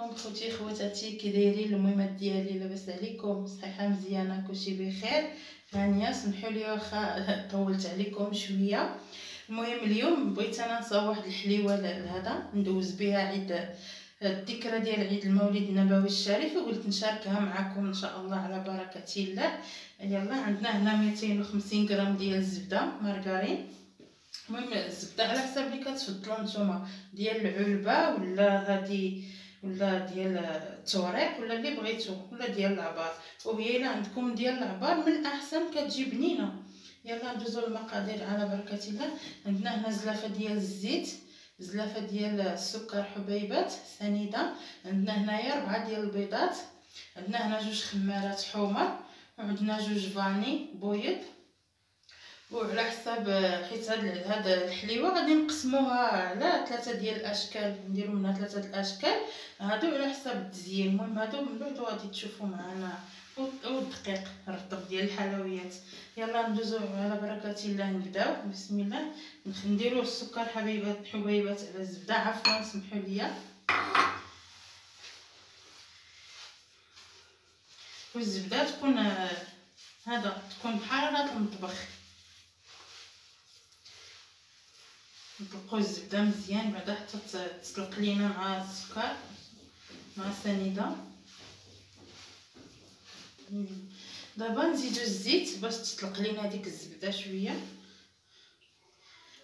عليكم خوتي خواتاتي كي دايرين المهمات ديالي لاباس عليكم صحيحه مزيانة كلشي بخير. هانية سمحوا لي واخا طولت عليكم شوية. المهم اليوم بغيت أنا نصاوب واحد الحليوة لهذا ندوز بها عيد الذكرى ديال عيد المولد النبوي الشريف وقلت نشاركها معكم إن شاء الله على بركة الله. يلا عندنا هنا 250 غرام ديال الزبدة مارغرين. المهم الزبدة على حسب اللي كتفضلوا نتوما ديال العلبة ولا هادي ولا ديال التوريق ولا اللي بغيتو ولا ديال العبار وهي الا عندكم ديال العبار من الاحسن كتجي بنينه يلا ندوزو المقادير على بركه الله عندنا هنا زلافه ديال الزيت زلافه ديال السكر حبيبات سنيده عندنا هنايا ربعه ديال البيضات عندنا هنا جوج خمارات حمر وعندنا جوج فاني بويض وعلى حساب حيت هاد هاد الحليوة غادي نقسموها على ثلاثة ديال الأشكال نديرو منها ثلاثة الأشكال. هادو على حساب التزيين المهم هادو من بعد غادي تشوفوا معنا. والدقيق الرطب ديال الحلويات. يلا ندوزو على بركة الله نبداو. بسم الله. نديرو السكر حبيبات حبيبات على الزبدة. عفوا سمحوا لي والزبدة تكون هذا تكون بحراره المطبخ نطلقو الزبده مزيان بعدا حتى تطلق لينا مع السكر مع السنيدة. دابا نزيدو الزيت باش تطلق لينا ديك الزبدة شوية.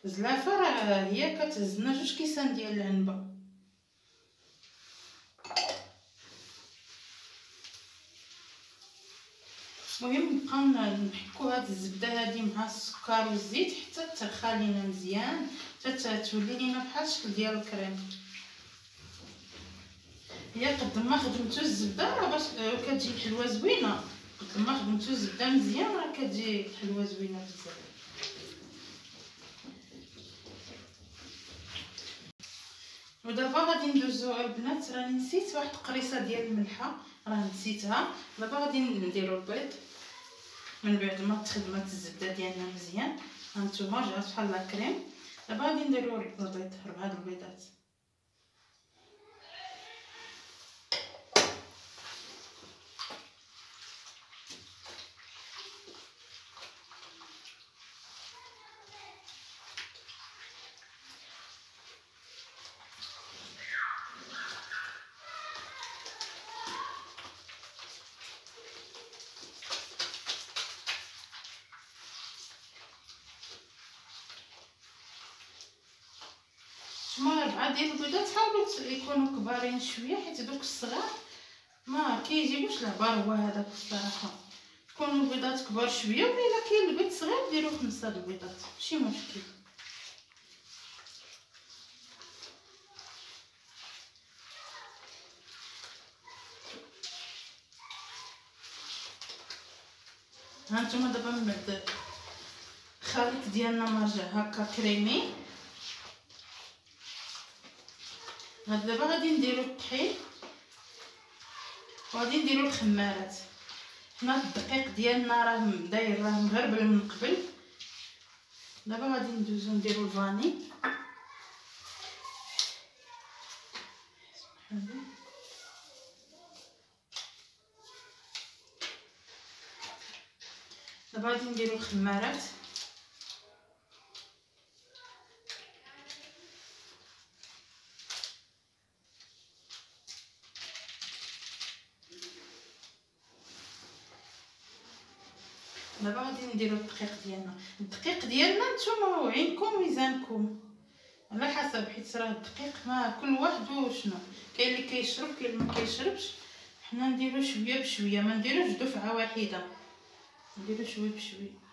الزلافه راه هي كتهزنا جوج كيسان ديال العنبة. المهم نبقاو نحكو هاد الزبدة هادي مع السكر والزيت حتى ترخى لينا مزيان. حتى تولي لينا بحال الشكل ديال الكريم. هي قد ما خدمتو الزبدة راه باش كتجي الحلوه زوينة. قد ما خدمتو الزبدة مزيان راه كتجي الحلوه زوينة بزاف. ودابا غادي ندوزو البنات. راني نسيت واحد القريصة ديال الملحة. راه نسيتها. دابا غادي نديرو البيض. من بعد ما تخدمات الزبدة ديالنا مزيان. هانتوما جات بحال لا كريم. دابا غادي نديرو البيض ربعه البيضات ديال البيضات حاولوا يكونوا كبارين شوية حيت دوك الصغار ما كيجيبوش العبار هو هذاك الصراحة. يكونوا البيضات كبار شوية ولا الا كاين البيض صغير ديروا خمسة د البيضات ماشي مشكل. هانتوما دابا من بعد. الخليط ديالنا ما جا هكا كريمي. هاد دابا غادي نديرو الطحين. وغادي نديرو الخمارات. حنا الدقيق ديالنا راه داير راه مغربل من قبل. دابا غادي ندوزو نديرو الفاني. دابا غادي نديرو الخمارات. دابا غادي نديرو الدقيق ديالنا. الدقيق ديالنا نتوما وعينكم ميزانكم. على حسب حيت راه الدقيق ما كل واحد وشنو كاين اللي كيشرب كاين اللي ما كيشربش. حنا نديرو شوية بشوية ما نديروش دفعه واحدة. نديرو شوية بشوية.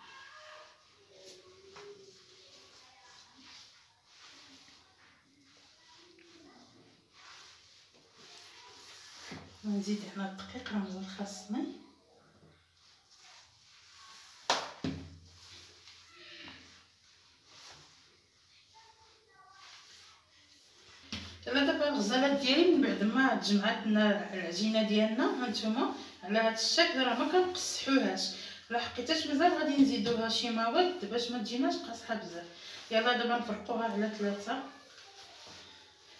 نزيد هنا الدقيق راه خاصني. دابا الغزالات ديالي من بعد ما تجمعات لنا العجينه ديالنا هانتوما على هذا الشكل راه ما كنقصحوهاش. لا حقيتاش مازال غادي نزيدوها شي مواد باش ما تجيناش قاصحة بزاف. يلا دابا نفرقوها على ثلاثة.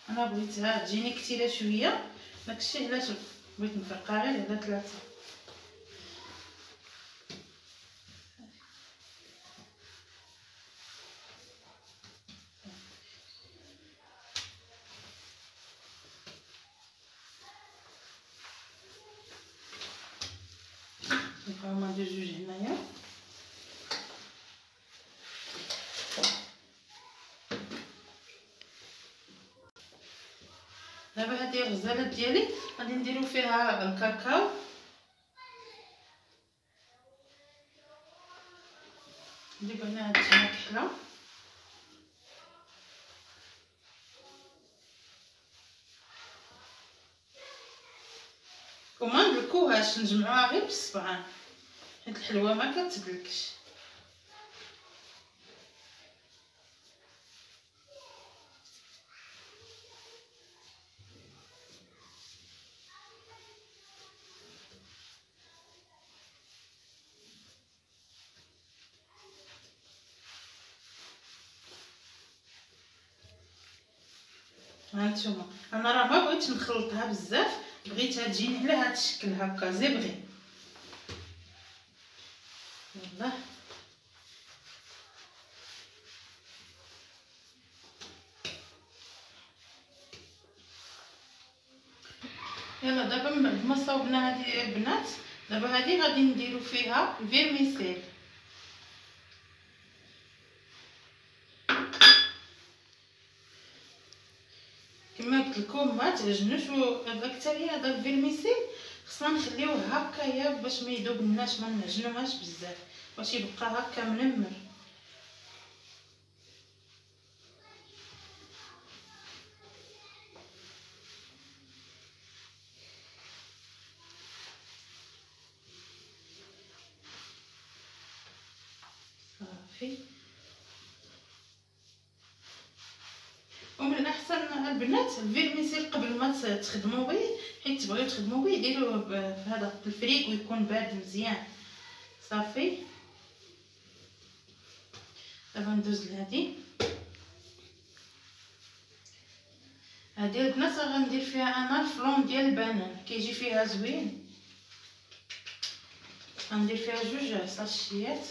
أنا بغيتها تجيني كثيره شوية. داكشي علاش بغيت نفرقها غير على ثلاثة هما دو جوج هنايا دابا هادي الغزالات ديالي غادي نديرو فيها الكاكاو. نديرو هنا هاد الكحله وما ندلكوهاش نجمعوها غير بالصبعان حيت الحلوة ما كتدلكش هانتوما. أنا راه ما بغيتش نخلطها بزاف بغيتها تجيني على هاد الشكل هكا زبغي يلا. يلا دابا ما صاوبنا هذه البنات دابا هذه غادي نديرو فيها الفيرميسيل لكم ما تعجنوش أكثر هذا الفيرميسيل خصنا نخليوه هكايا باش ما يذوبناش ما نعجنوهاش بزاف. باش يبقى هكا منمر. صافي. البنات ال vermicelle قبل ما تخدموا به حيت تبغيو تخدموا به ديروه في هذا الفريك ويكون بارد مزيان. صافي. دابا ندوز لهادي. هادي البنات غندير فيها أنا ال flan ديال البنان كيجي فيها زوين. غندير فيها جوج ساشيات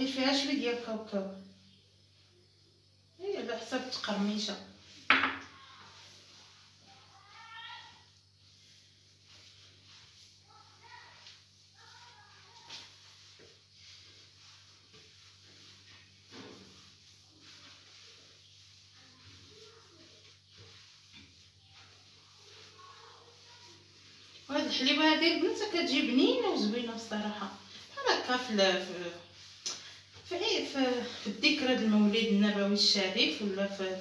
وغندير فيها شوية ديال الكاوكاو هي على حسب التقرميشه وهاد الحليبه هادي البنات كتجي بنينه وزوينة الصراحه بحال هكا في في في الذكرى المولد النبوي الشريف ولا في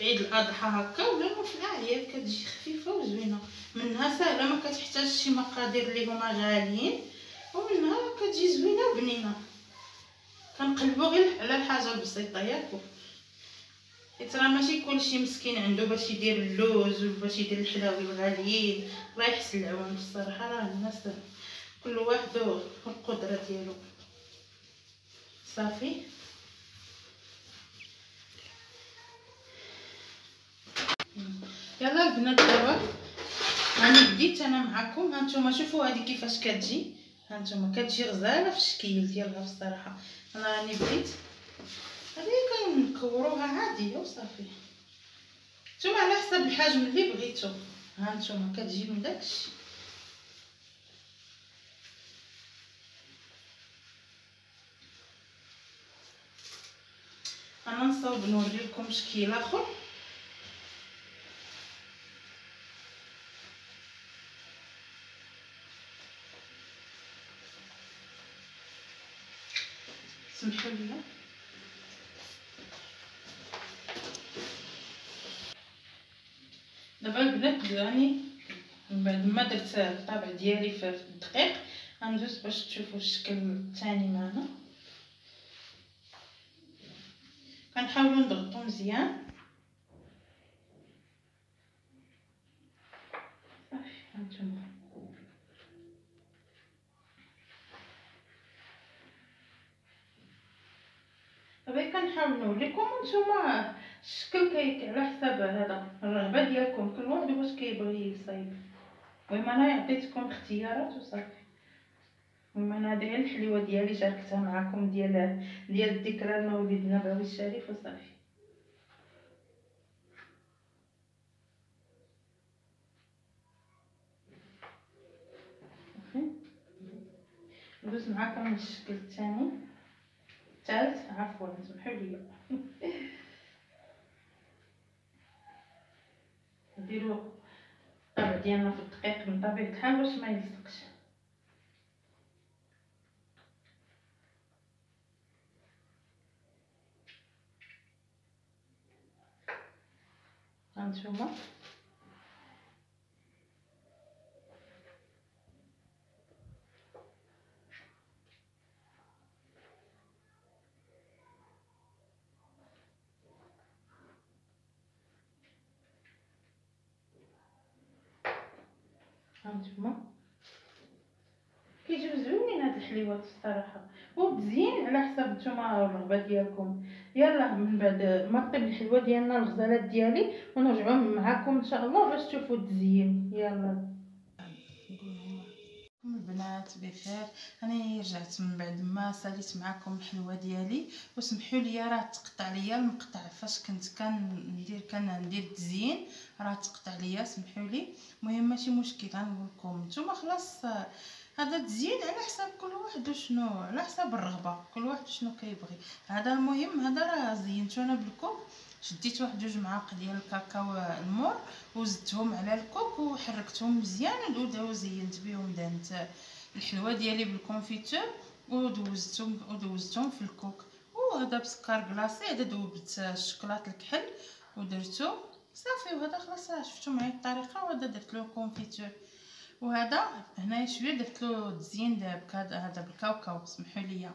عيد الأضحى هكا ولا في الاعياد كتجي خفيفة وزوينة. منها سهلة ما كتحتاج شي مقادير اللي هما غاليين. ومنها كتجي زوينة وبنينة. كنقلبوا غير على الحاجة البسيطة ياكو حيت راه ماشي كلشي مسكين عنده باش يدير اللوز وباش يدير الحلاوي الغاليين. الله يحسن العون الصراحة راه الناس كل واحد والقدرة ديالو. صافي. يلا البنات دابا راني بديت أنا معكم. هانتوما شوفوا هذه كيفاش كتجي. هانتوما كتجي غزالة في الشكل ديالها بصراحة. أنا راني بديت. هذه كنكوروها عاديه وصافي نتوما على حسب الحجم اللي بغيتو. هانتوما كتجي من داكشي. أنا نصاوب نوري لكم شكل اخر سمحوا لي دابا البنات يعني من بعد ما درت الطابع ديالي في الدقيق غندوز باش تشوفوا الشكل الثاني معنا كنحاولوا نضغطوا مزيان. صافي هانتوما دابا كنحاول نوريكم نتوما الشكل كي على حساب هذا الرغبه ديالكم. كل واحد واش كيبغي يصايب. المهم أنا عطيتكم اختيارات وصافي. هي الحليوه ديالي شاركتها معكم ديال ديال الذكرى المولد النبوي الشريف وصافي. ندوز معكم الشكل الثاني. الثالث. عفوا سمحوا لي. نديرو الطبع ديالنا في الدقيق من طبيعه الحال باش ما يلصقش. هانتوما هانتوما كيجيو زوينين هاد الحليوات الصراحه ومزيان على حسب نتوما الرغبة ديالكم. يلا من بعد ما طيب الحلوة ديالنا الغزالات ديالي ونرجعوا معكم إن شاء الله باش تشوفوا التزيين يلا. البنات بخير. أنا رجعت من بعد ما ساليت معكم الحلوة ديالي. وسمحوا لي راه تقطع ليا المقطع. فاش كنت كندير كندير التزيين راه تقطع ليا سمحوا لي. المهم ماشي مشكل غنقول لكم. نتوما خلاص هذا تزيين على حساب كل واحد وشنو على حساب الرغبة كل واحد شنو كيبغي. هذا المهم هذا راه زينتو أنا بالكوك شديت واحد جوج معالق ديال الكاكاو المور وزدتهم على الكوك وحركتهم مزيان. وزينت بهم دانت الحلوه ديالي بال confiture ودوزتهم ودوزتهم في الكوك. وهذا بسكر glacé هذا دوبت الشوكولاط الكحل ودرتو. صافي وهذا خلاص شفتوا معايا الطريقة وهذا درت له confiture. وهذا هنايا شوية درت له تزيين هذا بالكاوكاو سمحوا لي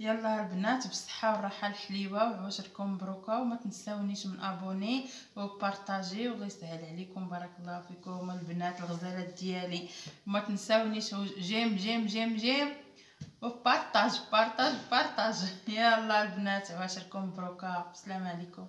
يلا البنات بالصحة والراحة الحليوة وعواشركم مبروكة وما تنساونيش من abonnez و partagez والله يسهل عليكم بارك الله فيكم البنات الغزالات ديالي. وما تنساونيش j'aime j'aime j'aime j'aime. و partage partage partage. يلا البنات عواشركم مبروكة. السلام عليكم.